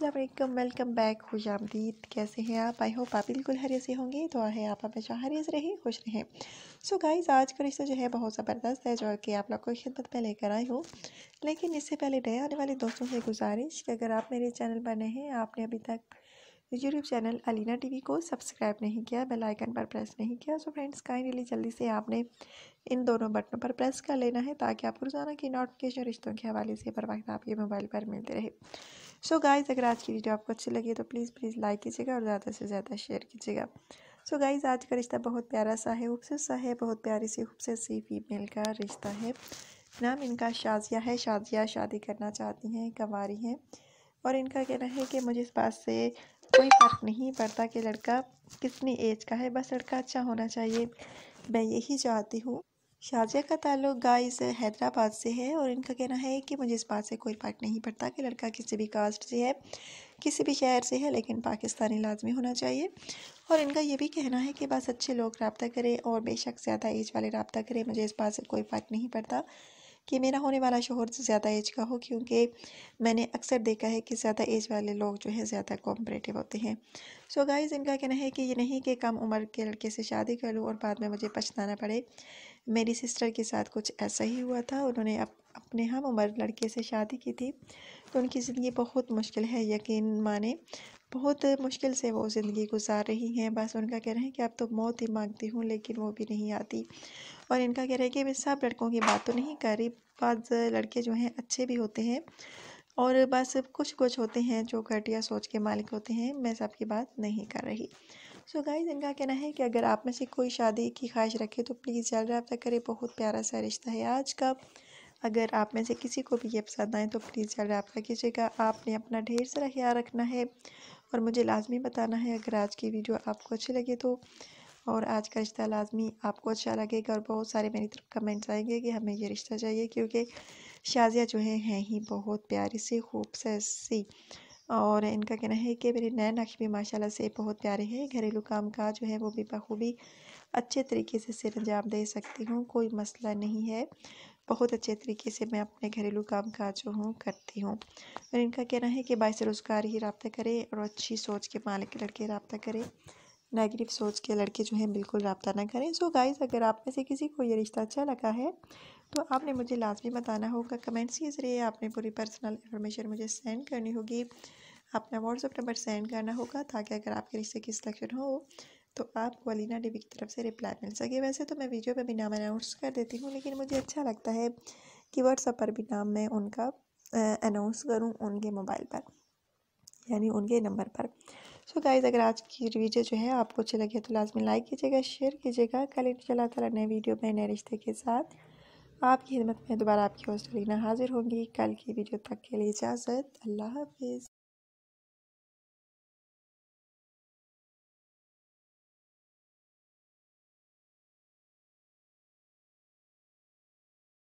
अस्सलाम वालेकुम बैक खुश आमदीद। कैसे हैं आप? आई होप आप बिल्कुल हरियत से होंगे। तो है आप हमेशा हरियत रहें, खुश रहें। सो so गाइस आज का रिश्ता जो है बहुत ज़बरदस्त है, जो कि आप लोग को खिदमत में लेकर आई हूँ। लेकिन इससे पहले नए आने वाले दोस्तों से गुजारिश कि अगर आप मेरे चैनल पर नए हैं, आपने अभी तक यूट्यूब चैनल अलीना टीवी को सब्सक्राइब नहीं किया बेल आइकन पर प्रेस नहीं किया सो फ्रेंड्स काइंडली जल्दी से आपने इन दोनों बटनों पर प्रेस कर लेना है, ताकि आपको रोज़ाना की नोटिफिकेशन रिश्तों के हवाले से बर वक्त आपके मोबाइल पर मिलते रहे। सो गाइज़ अगर आज की वीडियो आपको अच्छी लगी तो प्लीज़ प्लीज़ लाइक कीजिएगा और ज़्यादा से ज़्यादा शेयर कीजिएगा। सो गाइज़ आज का रिश्ता बहुत प्यारा सा है खूबसूरत सा है, बहुत प्यारी सी खूबसूरत सी फीमेल का रिश्ता है। नाम इनका शाजिया है। शाजिया शादी करना चाहती हैं, कंवारी हैं। और इनका कहना है कि मुझे इस बात से कोई फ़र्क नहीं पड़ता कि लड़का कितनी एज का है। बस लड़का अच्छा होना चाहिए। मैं यही चाहती हूँ शाजिया का ताल्लुक गाइस हैदराबाद से है और इनका कहना है कि मुझे इस बात से कोई फ़र्क नहीं पड़ता कि लड़का किसी भी कास्ट से है, किसी भी शहर से है, लेकिन पाकिस्तानी लाजमी होना चाहिए। और इनका यह भी कहना है कि बस अच्छे लोग रबता करें और बेशक ज़्यादा एज वाले रबता करें, मुझे इस बात से कोई फ़र्क नहीं पड़ता। कि मेरा होने वाला शोहर से ज़्यादा एज का हो क्योंकि मैंने अक्सर देखा है कि ज़्यादा एज वाले लोग जो है ज़्यादा कॉम्परेटिव होते हैं। सो so गाइज़ इनका कहना है कि ये नहीं कि कम उम्र के लड़के से शादी कर लूँ और बाद में मुझे पछताना पड़े। मेरी सिस्टर के साथ कुछ ऐसा ही हुआ था उन्होंने अप, अपने हम उम्र लड़के से शादी की थी। तो उनकी ज़िंदगी बहुत मुश्किल है यकीन माने। बहुत मुश्किल से वो ज़िंदगी गुजार रही हैं। बस उनका कह रहे हैं कि अब तो मौत ही मांगती हूँ, लेकिन वो भी नहीं आती। और इनका कह रहे हैं कि मैं सब लड़कों की बात तो नहीं कर रही, बाद लड़के जो हैं अच्छे भी होते हैं और बस कुछ कुछ होते हैं जो घटिया सोच के मालिक होते हैं। मैं सबकी बात नहीं कर रही। सो so गाइज़ इनका कहना है कि अगर आप में से कोई शादी की ख्वाहिश रखे तो प्लीज़ जल्द रब्ता करें। बहुत प्यारा सा रिश्ता है आज का। अगर आप में से किसी को भी ये पसंद आए तो प्लीज़ ज़्यादा रबा कीजिएगा आपने अपना ढेर सारा ख्याल रखना है और मुझे लाजमी बताना है अगर आज की वीडियो आपको अच्छी लगे तो। और आज का रिश्ता लाजमी आपको अच्छा लगेगा और बहुत सारे मेरी तरफ़ कमेंट्स आएँगे कि हमें ये रिश्ता चाहिए क्योंकि शाजिया जो है, हैं ही बहुत प्यारी सी खूबसूरत सी और इनका कहना है कि मेरे नए नक्श भी माशाल्लाह से बहुत प्यारे हैं। घरेलू काम का जो है वो भी बखूबी अच्छे तरीके से सिर अंजाम दे सकती हूँ, कोई मसला नहीं है। बहुत अच्छे तरीके से मैं अपने घरेलू काम काज जो हूँ, करती हूँ। और इनका कहना है कि बाईस रोज़गार ही रबता करें और अच्छी सोच के मालिक लड़के रबता करें। नेगेटिव सोच के लड़के जो हैं बिल्कुल रबता ना करें। सो गाइस अगर आप में से किसी को ये रिश्ता अच्छा लगा है तो आपने मुझे लाजमी बताना होगा, कमेंट्स के ज़रिए आपने पूरी पर्सनल इन्फॉर्मेशन मुझे सेंड करनी होगी। अपना व्हाट्सअप नंबर सेंड करना होगा ताकि अगर आपके रिश्ते की सिलेक्शन हो तो आपको अलीना टीवी की तरफ़ से रिप्लाई मिल सके। वैसे तो मैं वीडियो पर भी नाम अनाउंस कर देती हूँ, लेकिन मुझे अच्छा लगता है कि व्हाट्सअप पर भी नाम मैं उनका अनाउंस करूँ उनके मोबाइल पर, यानी उनके नंबर पर। सो so गाइज़ अगर आज की वीडियो जो है आपको अच्छी लगे तो लाजमी लाइक कीजिएगा शेयर कीजिएगा। कल इन ताला नए वीडियो में नए रिश्ते के साथ आपकी खिदमत में दोबारा आपकी होस्ट लेना हाजिर होंगी। कल की वीडियो तक के लिए इजाज़त। अल्लाह हाफिज़।